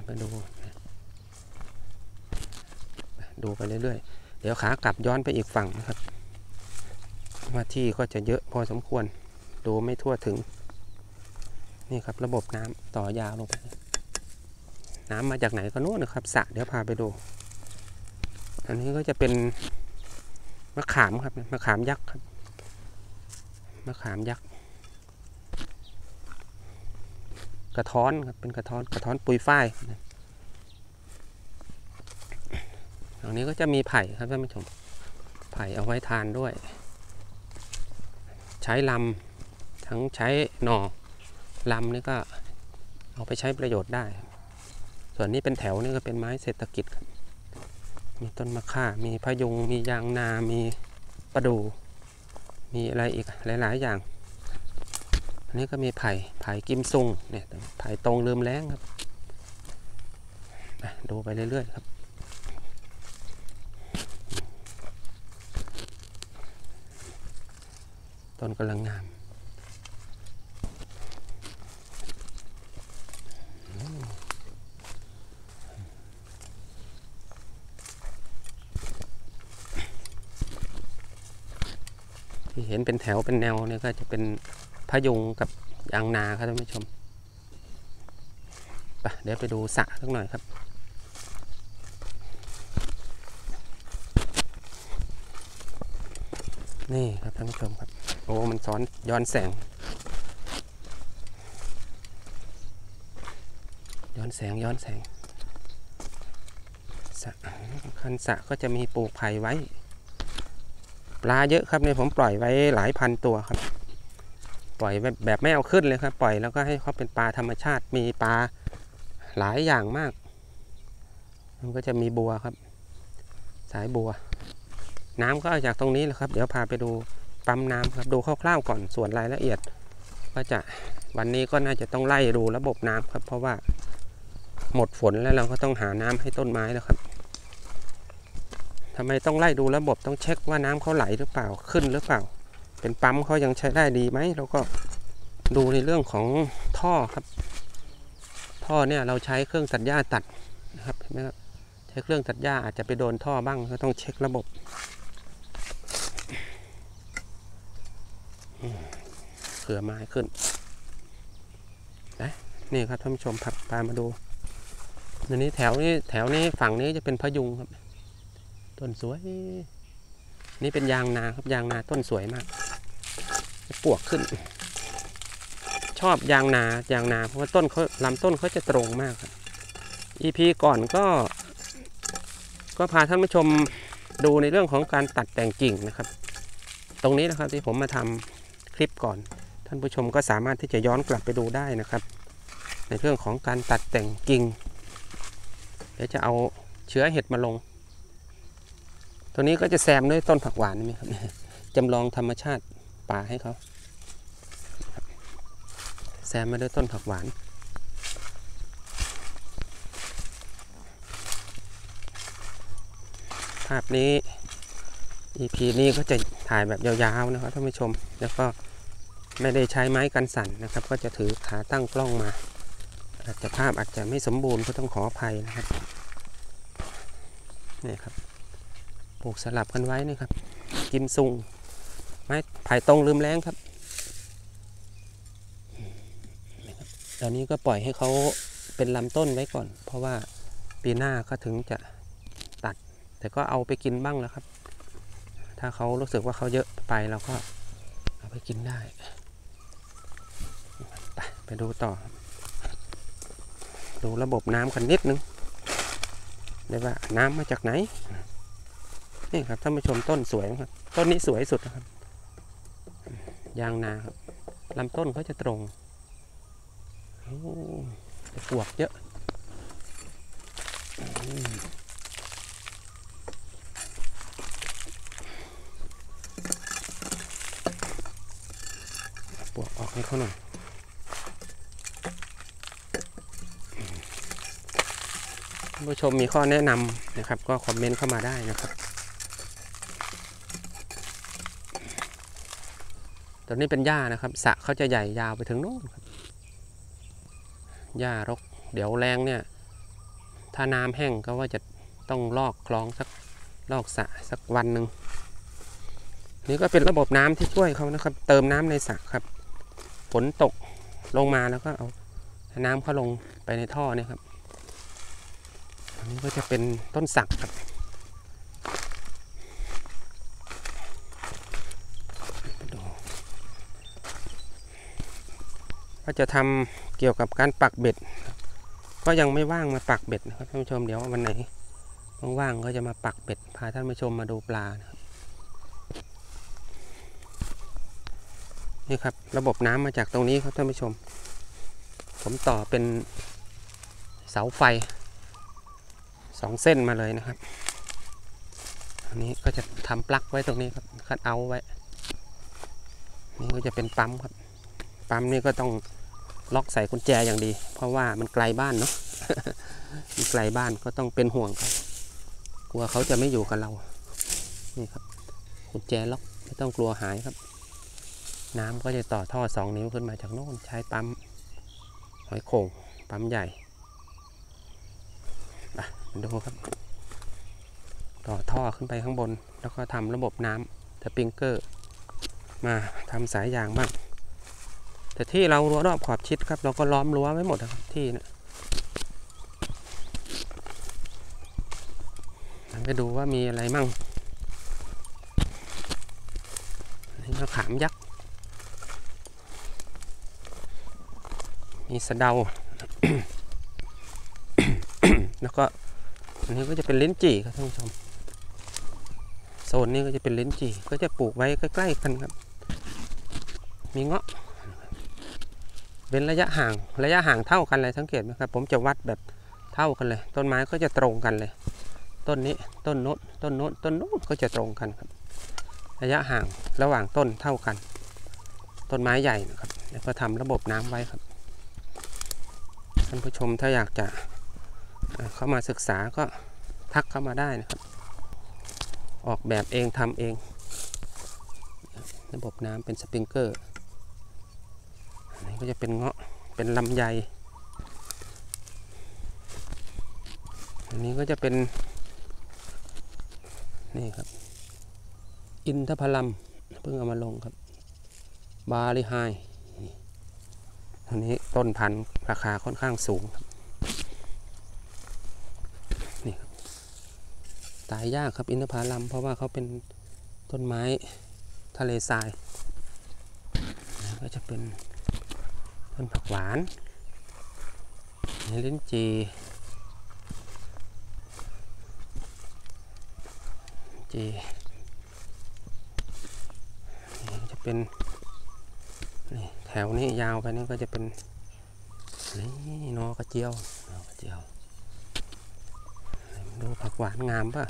มาดู ดูไปเรื่อยๆ เดี๋ยวขากลับย้อนไปอีกฝั่งนะครับ ว่าที่ก็จะเยอะพอสมควร ดูไม่ทั่วถึง นี่ครับระบบน้ำต่อยาวลงไป น้ำมาจากไหนก็โน้นนะครับสระเดี๋ยวพาไปดู อันนี้ก็จะเป็นมะขามครับมะขามยักษ์ครับมะขามยักษ์กระท้อนครับเป็นกระท้อนกระท้อนปุยฝ้าย ตรงนี้ก็จะมีไผ่ครับท่านผู้ชม ไผ่เอาไว้ทานด้วย ใช้ลำทั้งใช้หน่อลำนี่ก็เอาไปใช้ประโยชน์ได้ ส่วนนี้เป็นแถวนี่ก็เป็นไม้เศรษฐกิจครับมีต้นมะข่า มีพยุง มียางนา มีประดู มีอะไรอีกหลาย ๆ อย่าง อันนี้ก็มีไผ่ ไผ่กิมซุงเนี่ย ไผ่ตรงลืมแล้งครับ ดูไปเรื่อย ๆ ครับ ต้นกำลังงามที่เห็นเป็นแถวเป็นแนวเนี่ยก็จะเป็นพะยุงกับยางนาครับท่านผู้ชมไปเดี๋ยวไปดูสระสักหน่อยครับ นี่ครับท่านผู้ชมครับ โอ้มันซ้อนย้อนแสง ย้อนแสงย้อนแสงสะคันสะก็จะมีปลูกไผ่ไว้ ปลาเยอะครับเนี่ยผมปล่อยไว้หลายพันตัวครับ ปล่อยแบบแบบไม่เอาขึ้นเลยครับ ปล่อยแล้วก็ให้เขาเป็นปลาธรรมชาติมีปลาหลายอย่างมาก มันก็จะมีบัวครับ สายบัว น้ำก็เอาจากตรงนี้แหละครับ เดี๋ยวพาไปดู ปั๊มน้ำครับดูคร่าวๆก่อนส่วนรายละเอียด ก็จะวันนี้ก็น่าจะต้องไล่ดูระบบน้ำครับ เพราะว่าหมดฝนแล้วเราก็ต้องหาน้ำให้ต้นไม้แล้วครับทำไมต้องไล่ดูระบบต้องเช็คว่าน้ำเขาไหลหรือเปล่าขึ้นหรือเปล่า เป็นปั๊มเขายังใช้ได้ดีไหมเราก็ดูในเรื่องของท่อครับ ท่อเนี่ยเราใช้เครื่องตัดหญ้าตัดนะครับเห็นไหมครับใช้เครื่องตัดหญ้าอาจจะไปโดนท่อบ้างก็ต้องเช็คระบบอืม เผื่อไม้ขึ้นนะนี่ครับท่านผู้ชมผักตามมาดูอันนี้แถวนี้แถวนี้ฝั่งนี้จะเป็นพะยุงครับ ต้นสวย นี่เป็นยางนาครับยางนาต้นสวยมากปวกขึ้น ชอบยางนายางนา เพราะว่าต้นเขาลำต้นเขาจะตรงมากครับ EP ก่อนก็ ก็พาท่านผู้ชมดูในเรื่องของการตัดแต่งกิ่งนะครับ ตรงนี้นะครับที่ผมมาทำคลิปก่อนานผู้ชมก็สามารถที่จะย้อนกลับไปดูได้นะครับ ในเรื่องของการตัดแต่งกิ่ง เดี๋ยวจะเอาเชื้อเห็ดมาลง ตัวนี้ก็จะแซมด้วยต้นผักหวานนี่ครับจำลองธรรมชาติป่าให้เขาแซมมาด้วยต้นผักหวานภาพนี้ EP นี้ก็จะถ่ายแบบยาวๆนะครับท่านผู้ชม แล้วก็ ไม่ได้ใช้ไม้กันสั่นนะครับ ก็จะถือขาตั้งกล้องมา อาจจะภาพอาจจะไม่สมบูรณ์ก็ต้องขออภัยนะครับนี่ครับปลูกสลับกันไว้นะครับ กิมซุงไม้ไผ่ตรงลืมแรงครับนี่ครับตอนนี้ก็ปล่อยให้เขาเป็นลำต้นไว้ก่อน เพราะว่าปีหน้าก็ถึงจะตัด แต่ก็เอาไปกินบ้างแล้วครับ ถ้าเขารู้สึกว่าเขาเยอะไปเราก็เอาไปกินได้ ไปดูต่อ ดูระบบน้ำกันนิดนึงได้ว่าน้ำมาจากไหน นี่ครับท่านผู้ชมต้นสวยนะครับ ต้นนี้สวยสุดนะครับ ยางนาครับลำต้นเขาจะตรงโอ้ปวกเยอะอืมปวกออกให้เขาหน่อยท่านผู้ ชมมีข้อแนะนำนะครับ ก็คอมเมนต์เข้ามาได้นะครับตัวนี้เป็นหญ้านะครับสระเขาจะใหญ่ยาวไปถึงโน้นครับหญ้ารก เดี๋ยวแรงเนี่ย ถ้าน้ำแห้งก็ว่าจะต้องลอกคลองสักลอกสระสักวันหนึ่งนี่ก็เป็นระบบน้ำที่ช่วยเขานะครับ เติมน้ำในสระครับฝนตกลงมาแล้วก็เอาน้ำเข้าลงไปในท่อเนี่ยครับ อันนี้ก็จะเป็นต้นสักครับ ก็จะทำเกี่ยวกับการปักเบ็ด ก็ยังไม่ว่างมาปักเบ็ดนะครับท่านผู้ชมเดี๋ยววันไหนว่างๆก็จะมาปักเบ็ดพาท่านผู้ชมมาดูปลานะครับนี่ครับระบบน้ำมาจากตรงนี้ครับท่านผู้ชม ผมต่อเป็นเสาไฟ สองเส้นมาเลยนะครับ อันนี้ก็จะทำปลั๊กไว้ตรงนี้ครับคัดเอาไว้ นี่ก็จะเป็นปั๊มครับ ปั๊มนี่ก็ต้องล็อกใส่กุญแจอย่างดี เพราะว่ามันไกลบ้านเนาะมันไกลบ้านก็ต้องเป็นห่วงครับกลัวเขาจะไม่อยู่กับเรา นี่ครับกุญแจล็อกไม่ต้องกลัวหายครับ น้ำก็จะต่อท่อสองนิ้วขึ้นมาจากโน่นใช้ปั๊มหอยโข่งปั๊มใหญ่ ดูครับ ต่อท่อขึ้นไปข้างบน แล้วก็ทำระบบน้ำสปริงเกอร์ มาทำสายยางบ้างแต่ที่เรารั้วรอบขอบชิดครับ เราก็ล้อมรั้วไว้หมดนะครับที่นะไปดูว่ามีอะไรมั่งนนี่มะขามยักษ์ มีสะเดา แล้วก็ อันนี้ก็จะเป็นเลนจี่ครับท่านผู้ชมโซนนี้ก็จะเป็นเลนจี่ก็จะปลูกไว้ใกล้ ๆ กันครับ มีเงาะเป็นระยะห่างระยะห่างเท่ากันเลยสังเกตไหมครับ ผมจะวัดแบบเท่ากันเลย ต้นไม้ก็จะตรงกันเลย ต้นนี้ต้นโน้นต้นโน้นต้นโน้นก็จะตรงกันครับ ระยะห่างระหว่างต้นเท่ากัน ต้นไม้ใหญ่นะครับ แล้วก็ทำระบบน้ำไว้ครับท่านผู้ชมถ้าอยากจะ เข้ามาศึกษาก็ทักเข้ามาได้นะครับ ออกแบบเองทำเอง ระบบน้ำเป็นสปริงเกอร์อันนี้ก็จะเป็นเงาะเป็นลำไยอันนี้ก็จะเป็น นี่ครับ อินทพลัมเพิ่งเอามาลงครับ บาลิไฮอันนี้ต้นพันธุ์ราคาค่อนข้างสูงครับ นี่ครับ ตายยากครับอินทผลัมเพราะว่าเขาเป็นต้นไม้ทะเลทรายก็จะเป็นต้นผักหวานนี่ลิ้นจีจีจะเป็นนี่แถวนี้ยาวไปนี่ก็จะเป็นนี่นอกระเจียวนอกระเจียว ผักหวานงามป่ะ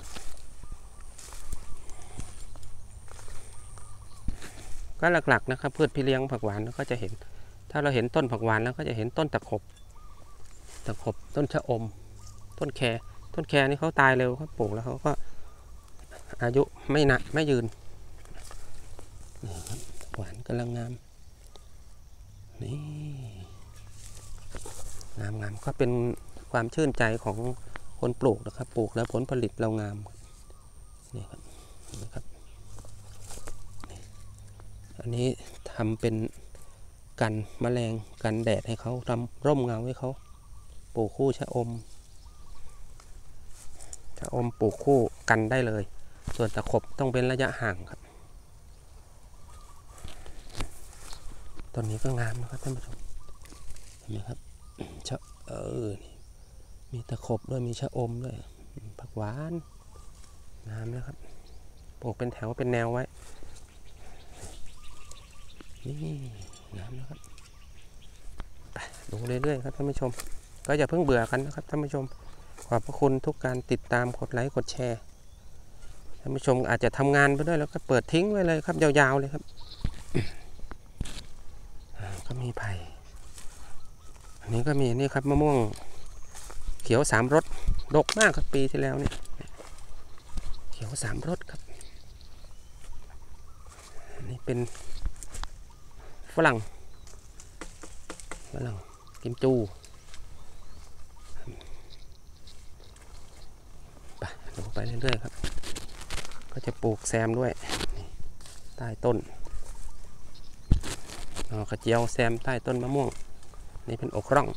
ก็หลักๆนะครับพืชพี่เลี้ยงผักหวานก็จะเห็น ถ้าเราเห็นต้นผักหวานแล้วก็จะเห็นต้นตะขบ ตะขบต้นชะอม ต้นแครต้นแครนี่เขาตายเร็วเขาปลูกแล้วเขาก็อายุไม่นะไม่ยืนหวานกำลังงาม นี่ งามงามก็เป็นความชื่นใจของ คนปลูกนะครับ ปลูกแล้วผลผลิตเรางามนี่ครับนี่ครับอันนี้ทำเป็นกันแมลงกันแดดให้เขาทำร่มเงาให้เขาปลูกคู่ชะอมชะอมปลูกคู่กันได้เลย ส่วนตะขบต้องเป็นระยะห่างครับต้นนี้ก็งามนะครับท่านผู้ชมเห็นไหมครับชะเออนี่ มีตะขบด้วยมีชะอมด้วยผักหวานงามแล้วครับปลูกเป็นแถวเป็นแนวไว้ นี่งามแล้วครับไปดูเรื่อยๆครับท่านผู้ชม ก็อย่าเพิ่งเบื่อกันนะครับท่านผู้ชม ขอบพระคุณทุกการติดตามกดไลค์กดแชร์ท่านผู้ชมอาจจะทำงานไปด้วยแล้วก็เปิดทิ้งไว้เลยครับยาวๆเลยครับก็มีไผ่อันนี้ก็มีนี่ครับมะม่วง เขียวสามรสดกมากครับปีที่แล้วเนี่ยเขียวสามรสครับอันนี้เป็นฝรั่งฝรั่งกิมจูไปดูไปเรื่อยๆครับ ก็จะปลูกแซมด้วยใต้ต้นเอากระเจียวแซมใต้ต้นมะม่วง นี่เป็นอกร่อง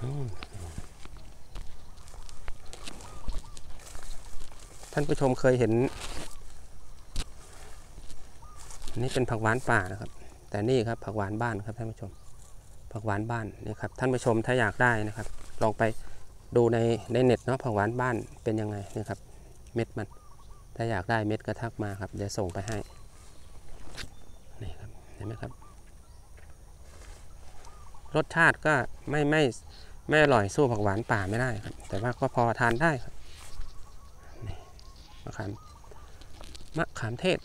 ท่านผู้ชมเคยเห็น นี่เป็นผักหวานป่านะครับ แต่นี่ครับผักหวานบ้านครับท่านผู้ชม ผักหวานบ้านนี่ครับท่านผู้ชมถ้าอยากได้นะครับ ลองไปดูในในเน็ตเนาะผักหวานบ้านเป็นยังไงนี่ครับ เม็ดมัน ถ้าอยากได้เม็ดก็ทักมาครับเดี๋ยวส่งไปให้นี่ครับเห็นไหมครับ รสชาติก็ไม่ไม่ ไม่อร่อยสู้ผักหวานป่าไม่ได้ครับ แต่ว่าก็พอทานได้ครับมะขามมะขามเทศ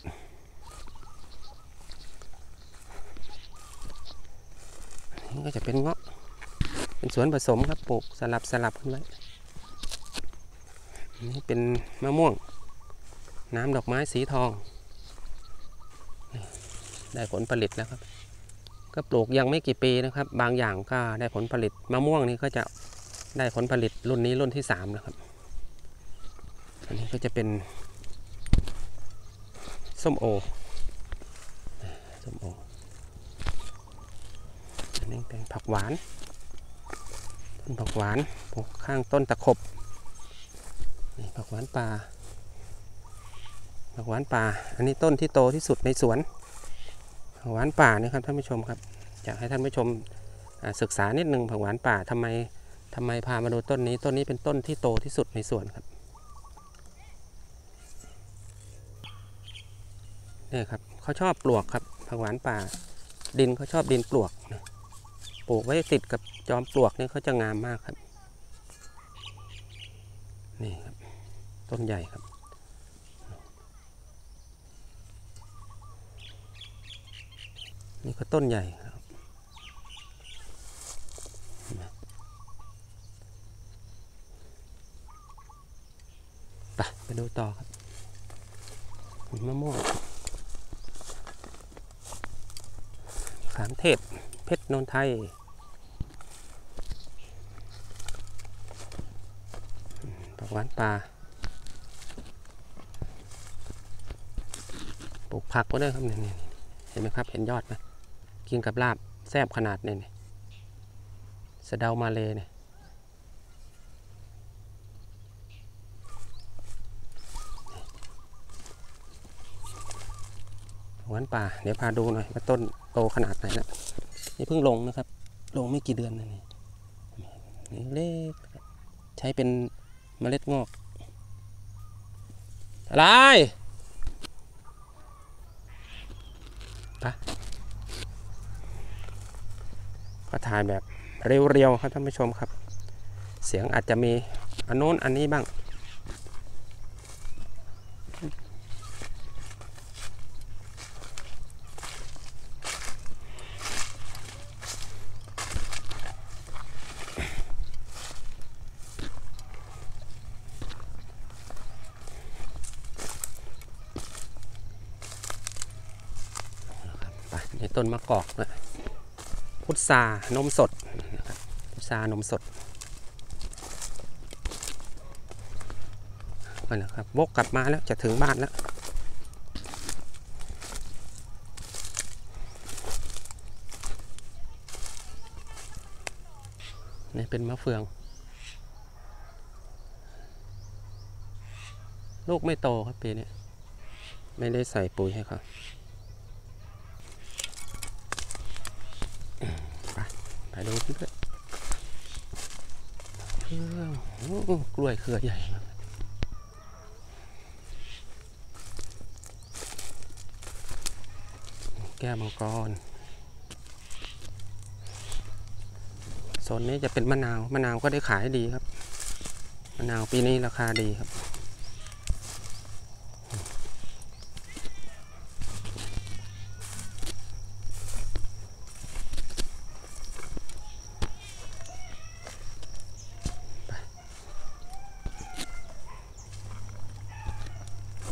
นี่ก็จะเป็นเงาะ เป็นสวนผสมครับปลูกสลับสลับกันไว้นี่เป็นมะม่วง น้ำดอกไม้สีทอง ได้ผลผลิตแล้วครับ ก็ปลูกยังไม่กี่ปีนะครับ บางอย่างก็ได้ผลผลิตมะม่วงนี่ก็จะได้ผลผลิตรุ่นนี้รุ่นที่สามแล้วครับ อันนี้ก็จะเป็นส้มโอส้มโออันนี้เป็นผักหวานต้นผักหวานปลูกข้างต้นตะขบนี่ผักหวานป่าผักหวานป่า อันนี้ต้นที่โตที่สุดในสวน ผักหวานป่านี่ครับท่านผู้ชมครับอยากให้ท่านผู้ชมศึกษานิดนึงผักหวานป่าทำไมทำไมพามาดูต้นนี้ต้นนี้เป็นต้นที่โตที่สุดในสวนครับนี่ครับเขาชอบปลวกครับผักหวานป่า ดินเขาชอบดินปลวกปลูกไว้ติดกับจอมปลวกนี่เขาจะงามมากครับนี่ครับต้นใหญ่ครับ นี่ก็ต้นใหญ่ครับไปไปดูต่อครับมะม่วงขามเทศเพชรนนทไทยอืมผักหวานป่าปลูกผักก็ได้ครับนี่นี่เห็นไหมครับ เห็นยอดไหม กินกับลาบแซ่บขนาดนี้นี่สะเดามาเลยเนี่ยผักหวนป่า เดี๋ยวพาดูหน่อยว่าต้นโตขนาดไหนนะนี่เพิ่งลงนะครับ ลงไม่กี่เดือนนี่นี่เล็กใช้เป็นเมล็ดงอก อะไรปะ ก็ถ่ายแบบเร็วๆครับท่านผู้ชมครับ เสียงอาจจะมีอันโน้นอันนี้บ้าง ไปในต้นมะกอกนะ พุทรานมสดพุทรานมสดไปนะครับวกกลับมาแล้วจะถึงบ้านแล้วนี่เป็นมะเฟือง ลูกไม่โตครับปีนี้ ไม่ได้ใส่ปุ๋ยให้เขาไป ไปดูด้วยเฟือโอ้กล้วยเครือใหญ่มากแก้วมังกรโซนนี้จะเป็นมะนาว มะนาวก็ได้ขายดีครับ มะนาวปีนี้ราคาดีครับ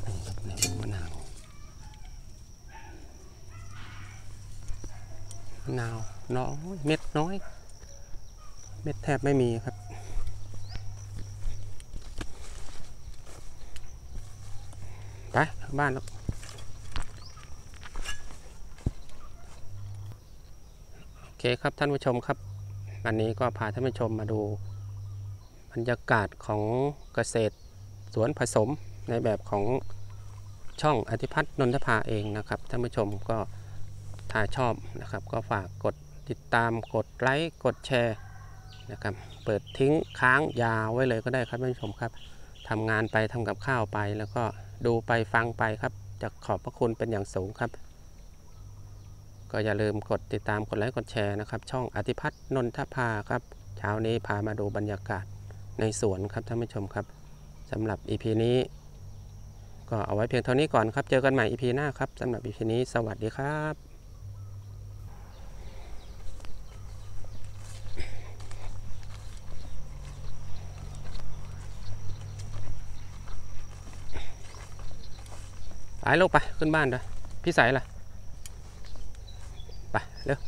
นี่ครับนี่เป็นมะนาว มะ นาวน้อยเม็ดน้อย เม็ดแทบไม่มีครับไปบ้านแล้วโอเคครับท่านผู้ชมครับ วันนี้ก็พาท่านผู้ชมมาดู บรรยากาศของเกษตรสวนผสมในแบบของช่องอธิพัฒน์นนทภาเองนะครับท่านผู้ชมก็ ถ้าชอบนะครับ ก็ฝากกดติดตามกดไลค์กดแชร์นะครับ เปิดทิ้งค้างยาวไว้เลยก็ได้ครับท่านผู้ชมครับทำงานไปทำกับข้าวไป แล้วก็ดูไปฟังไปครับจะขอบพระคุณเป็นอย่างสูงครับ ก็อย่าลืมกดติดตามกดไลค์กดแชร์นะครับ ช่องอธิพัฒน์นนทภาครับเช้านี้พามาดูบรรยากาศในสวนครับท่านผู้ชมครับสำหรับ EP นี้ก็เอาไว้เพียงเท่านี้ก่อนครับ เจอกันใหม่ EP หน้าครับสำหรับ EP นี้ สวัสดีครับ ไปลูกไปขึ้นบ้านด้วยพี่สายล่ะ ไปเร็ว